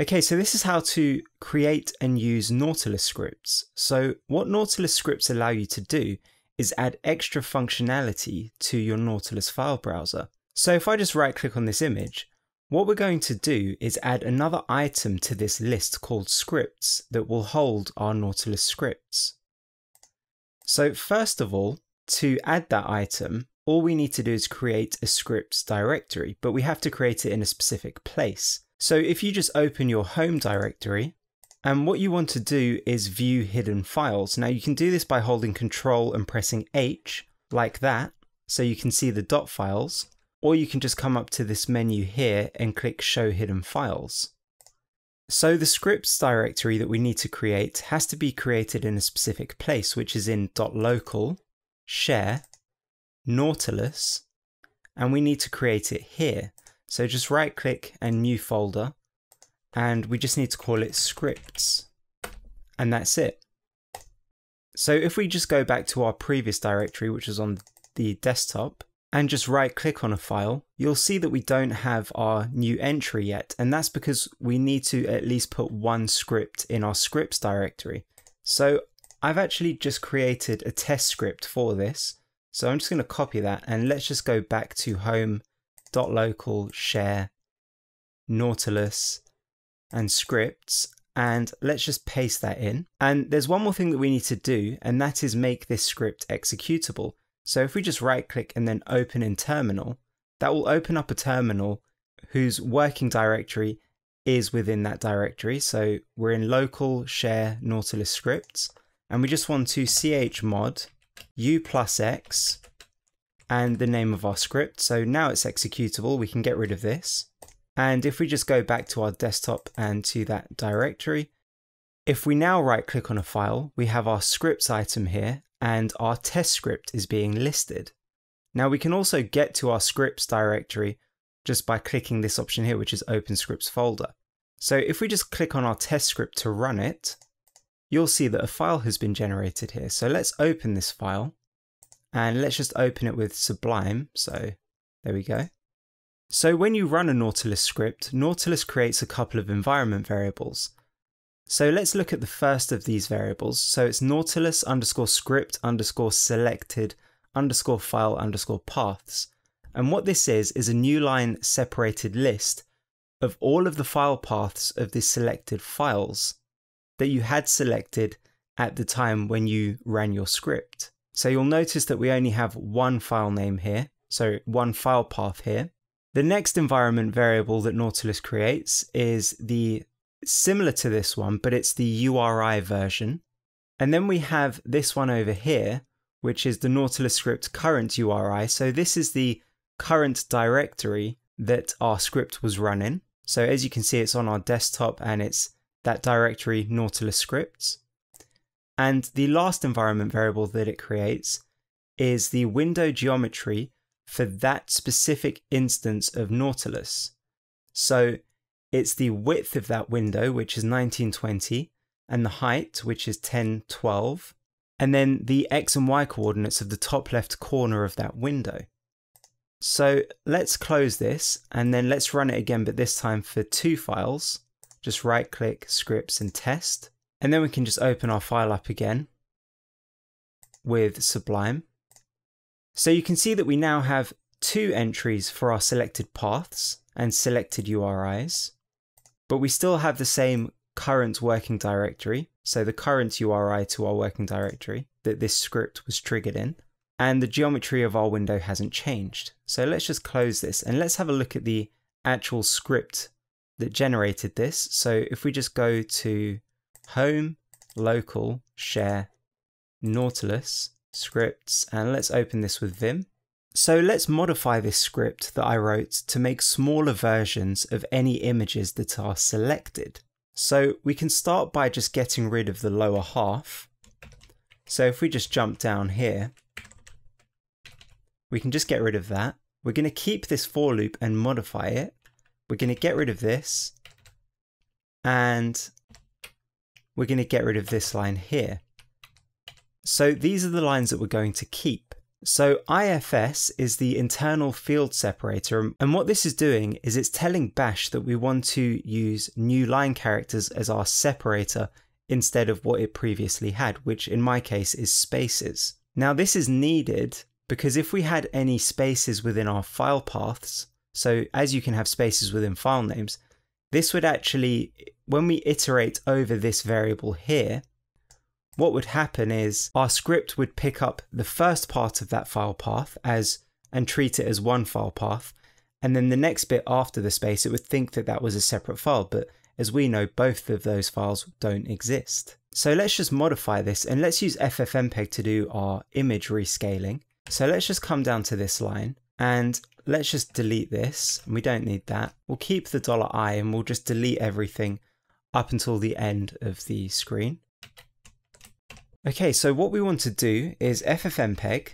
Okay, so this is how to create and use Nautilus scripts. So what Nautilus scripts allow you to do is add extra functionality to your Nautilus file browser. So if I just right click on this image, what we're going to do is add another item to this list called scripts that will hold our Nautilus scripts. So first of all, to add that item, all we need to do is create a scripts directory, but we have to create it in a specific place. So if you just open your home directory, and what you want to do is view hidden files. Now you can do this by holding control and pressing H like that, so you can see the dot files, or you can just come up to this menu here and click show hidden files. So the scripts directory that we need to create has to be created in a specific place, which is in .local, share, Nautilus, and we need to create it here. So just right click and new folder, and we just need to call it scripts. And that's it. So if we just go back to our previous directory, which was on the desktop, and just right click on a file, you'll see that we don't have our new entry yet. And that's because we need to at least put one script in our scripts directory. So I've actually just created a test script for this. So I'm just going to copy that and let's just go back to home.local share nautilus and scripts and let's just paste that in. And there's one more thing that we need to do and that is make this script executable. So if we just right click and then open in terminal, that will open up a terminal whose working directory is within that directory. So we're in local share Nautilus scripts and we just want to chmod u plus x and the name of our script. So now it's executable, we can get rid of this. And if we just go back to our desktop and to that directory, if we now right click on a file, we have our scripts item here and our test script is being listed. Now we can also get to our scripts directory just by clicking this option here, which is open scripts folder. So if we just click on our test script to run it, you'll see that a file has been generated here. So let's open this file and let's just open it with Sublime. So there we go. So when you run a Nautilus script, Nautilus creates a couple of environment variables. So let's look at the first of these variables. So it's nautilus underscore script underscore selected underscore file underscore paths. And what this is, is a new line separated list of all of the file paths of the selected files that you had selected at the time when you ran your script. So you'll notice that we only have one file name here, so one file path here. The next environment variable that Nautilus creates is the similar to this one, but it's the URI version. And then we have this one over here, which is the Nautilus script current URI. So this is the current directory that our script was running. So as you can see, it's on our desktop and it's that directory Nautilus scripts. And the last environment variable that it creates is the window geometry for that specific instance of Nautilus. So it's the width of that window, which is 1920, and the height, which is 1012, and then the x and y coordinates of the top left corner of that window. So let's close this and then let's run it again, but this time for two files. Just right click scripts and test. And then we can just open our file up again with Sublime. So you can see that we now have two entries for our selected paths and selected URIs but we still have the same current working directory. So the current URI to our working directory that this script was triggered in. And the geometry of our window hasn't changed. So let's just close this and let's have a look at the actual script that generated this. So if we just go to home, local, share, Nautilus, scripts, and let's open this with Vim. So let's modify this script that I wrote to make smaller versions of any images that are selected. So we can start by just getting rid of the lower half. So if we just jump down here, we can just get rid of that. We're going to keep this for loop and modify it. We're going to get rid of this. And we're going to get rid of this line here. So these are the lines that we're going to keep. So IFS is the internal field separator and what this is doing is it's telling bash that we want to use new line characters as our separator instead of what it previously had, which in my case is spaces. Now this is needed because if we had any spaces within our file paths, so as you can have spaces within file names, this would actually, when we iterate over this variable here, what would happen is our script would pick up the first part of that file path as and treat it as one file path. And then the next bit after the space, it would think that that was a separate file. But as we know, both of those files don't exist. So let's just modify this and let's use FFmpeg to do our image rescaling. So let's just come down to this line and let's just delete this. We don't need that. We'll keep the dollar $i and we'll just delete everything up until the end of the screen. Okay, so what we want to do is ffmpeg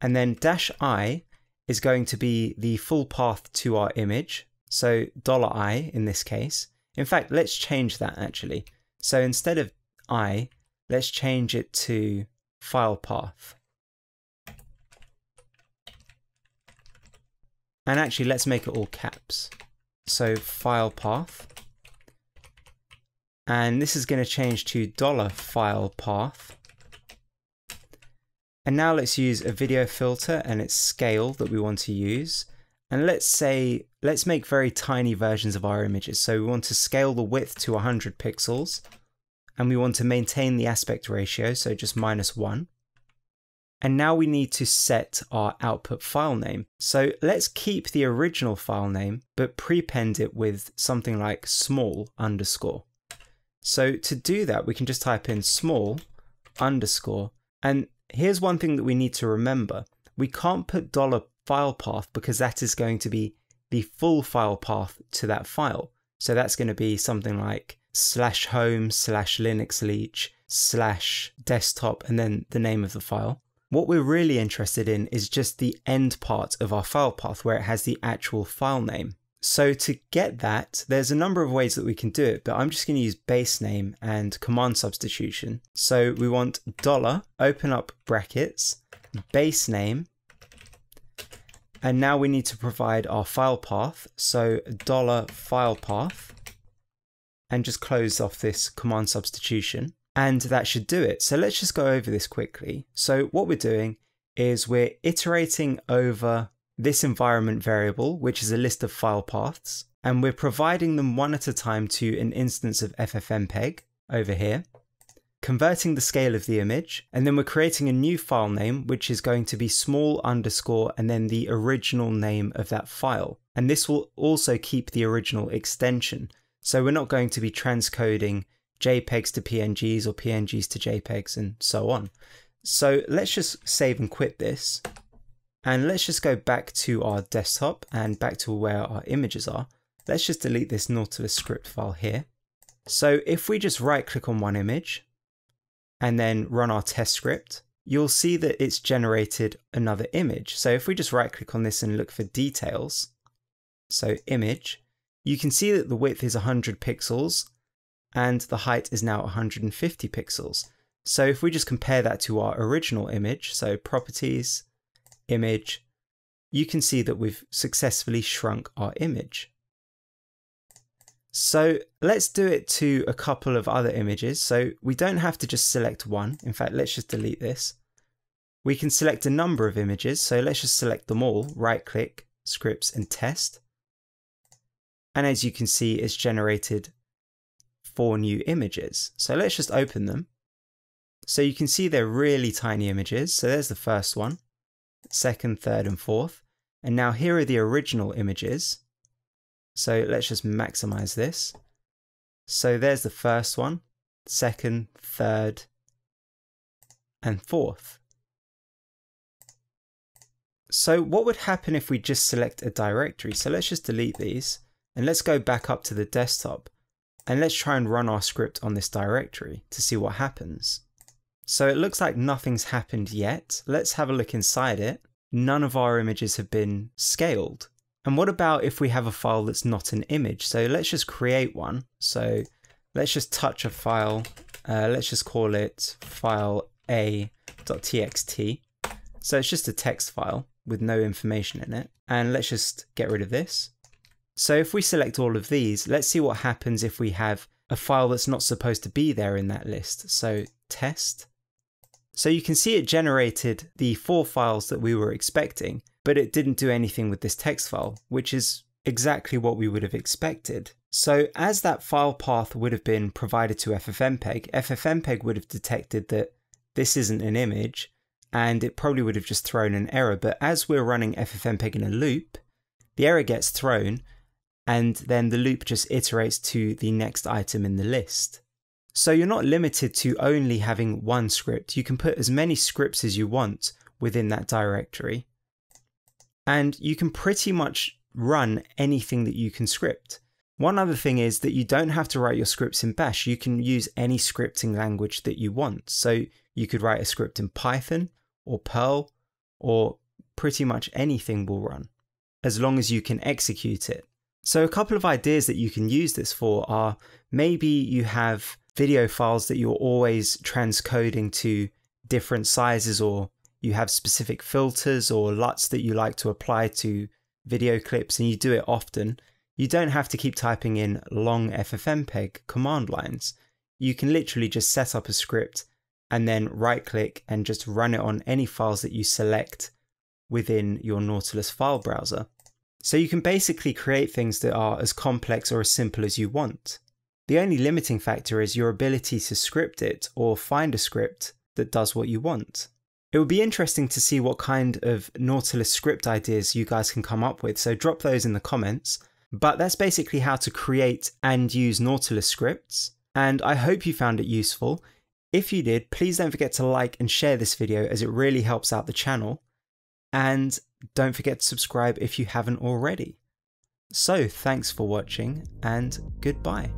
and then dash i is going to be the full path to our image. So dollar $i in this case. In fact, let's change that actually. So instead of i, let's change it to file path. And actually, let's make it all caps. So file path. And this is going to change to dollar file path. And now let's use a video filter and its scale that we want to use. And let's say, let's make very tiny versions of our images. So we want to scale the width to 100 pixels and we want to maintain the aspect ratio, so just minus one. And now we need to set our output file name. So let's keep the original file name, but prepend it with something like small underscore. So to do that, we can just type in small underscore. And here's one thing that we need to remember. We can't put dollar file path because that is going to be the full file path to that file. So that's going to be something like slash home slash Linux leech slash desktop and then the name of the file. What we're really interested in is just the end part of our file path where it has the actual file name. So to get that, there's a number of ways that we can do it, but I'm just going to use base name and command substitution. So we want dollar, open up brackets, base name, and now we need to provide our file path. So dollar file path, and just close off this command substitution and that should do it. So let's just go over this quickly. So what we're doing is we're iterating over this environment variable, which is a list of file paths, and we're providing them one at a time to an instance of ffmpeg over here, converting the scale of the image, and then we're creating a new file name, which is going to be small underscore and then the original name of that file. And this will also keep the original extension. So we're not going to be transcoding JPEGs to PNGs or PNGs to JPEGs and so on. So let's just save and quit this. And let's just go back to our desktop and back to where our images are. Let's just delete this Nautilus script file here. So if we just right click on one image and then run our test script, you'll see that it's generated another image. So if we just right click on this and look for details, so image, you can see that the width is 100 pixels and the height is now 150 pixels. So if we just compare that to our original image, so properties, image, you can see that we've successfully shrunk our image. So let's do it to a couple of other images. So we don't have to just select one. In fact, let's just delete this. We can select a number of images. So let's just select them all, right click, scripts and test. And as you can see, it's generated four new images. So let's just open them. So you can see they're really tiny images. So there's the first one, second, third, and fourth. And now here are the original images. So let's just maximize this. So there's the first one, second, third, and fourth. So what would happen if we just select a directory? So let's just delete these and let's go back up to the desktop and let's try and run our script on this directory to see what happens. So it looks like nothing's happened yet. Let's have a look inside it. None of our images have been scaled. And what about if we have a file that's not an image? So let's just create one. So let's just touch a file. Uh, let's just call it file a.txt. So it's just a text file with no information in it. And let's just get rid of this. So if we select all of these, let's see what happens if we have a file that's not supposed to be there in that list. So test. So you can see it generated the four files that we were expecting, but it didn't do anything with this text file, which is exactly what we would have expected. So as that file path would have been provided to FFmpeg, FFmpeg would have detected that this isn't an image and it probably would have just thrown an error. But as we're running FFmpeg in a loop, the error gets thrown and then the loop just iterates to the next item in the list. So you're not limited to only having one script. You can put as many scripts as you want within that directory. And you can pretty much run anything that you can script. One other thing is that you don't have to write your scripts in bash. You can use any scripting language that you want. So you could write a script in Python or Perl or pretty much anything will run as long as you can execute it. So a couple of ideas that you can use this for are maybe you have video files that you're always transcoding to different sizes or you have specific filters or LUTs that you like to apply to video clips and you do it often, you don't have to keep typing in long FFmpeg command lines. You can literally just set up a script and then right click and just run it on any files that you select within your Nautilus file browser. So you can basically create things that are as complex or as simple as you want. The only limiting factor is your ability to script it or find a script that does what you want. It would be interesting to see what kind of Nautilus script ideas you guys can come up with, so drop those in the comments. But that's basically how to create and use Nautilus scripts, and I hope you found it useful. If you did, please don't forget to like and share this video as it really helps out the channel. And don't forget to subscribe if you haven't already. So thanks for watching and goodbye.